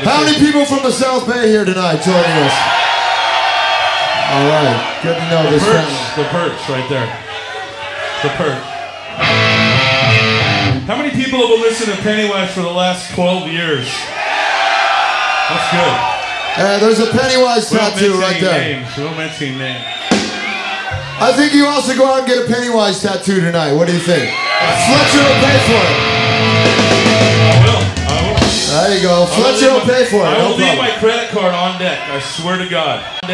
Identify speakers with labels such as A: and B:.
A: How many people from the South Bay here tonight joining us? All right, good to know this
B: perch,
A: family.
B: the perch right there. The perch. How many people have been listening to Pennywise for the last 12 years? That's good.
A: Uh, there's a Pennywise tattoo right there.
B: Names. We don't mention names.
A: I think you also go out and get a Pennywise tattoo tonight. What do you think? Fletcher will pay for it. There you go. Fletcher will pay for it.
B: I will No leave
A: problem.
B: my credit card on deck. I swear to God.